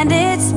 And its